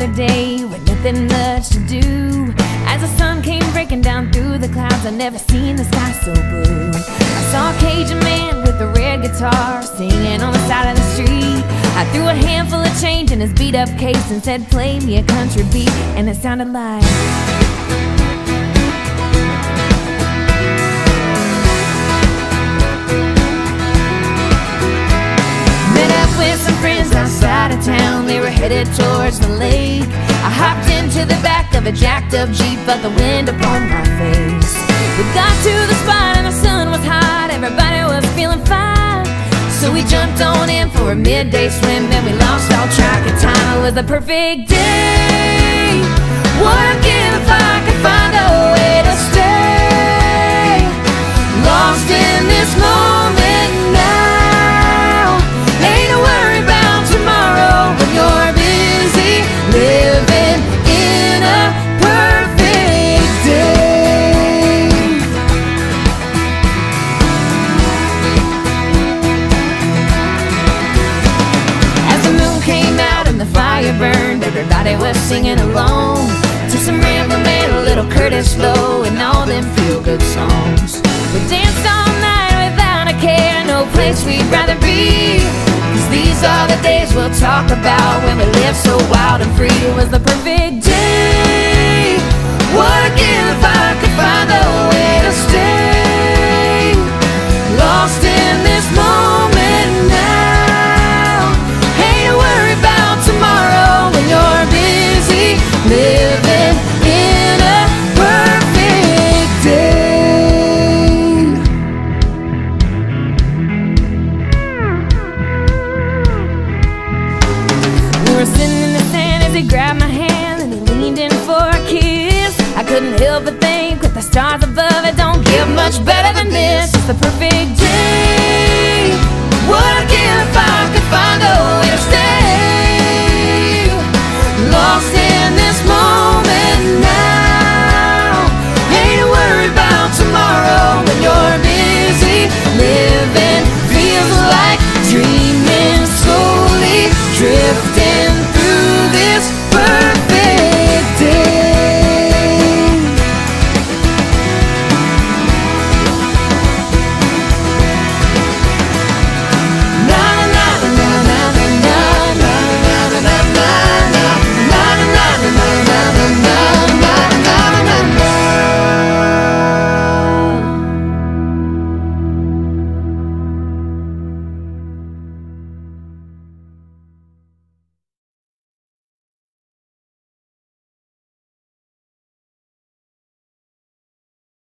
another day with nothing much to do. As the sun came breaking down through the clouds, I'd never seen the sky so blue. I saw a Cajun man with a red guitar singing on the side of the street. I threw a handful of change in his beat up case and said, Play me a country beat, and it sounded like. Headed towards the lake. I hopped into the back of a jacked up Jeep, but the wind upon my face. We got to the spot and the sun was hot, everybody was feeling fine. So we jumped on in for a midday swim and we lost all track of time. It was the perfect day. Working if I could find a way to stay. Burned, everybody was singing along to some Ramblin' Man, a little Curtis Loew, and all them feel-good songs. We danced all night without a care, no place we'd rather be. 'Cause these are the days we'll talk about when we lived so wild and free. It was the perfect day. Help but think with the stars above it don't get much better than this. It's the perfect day.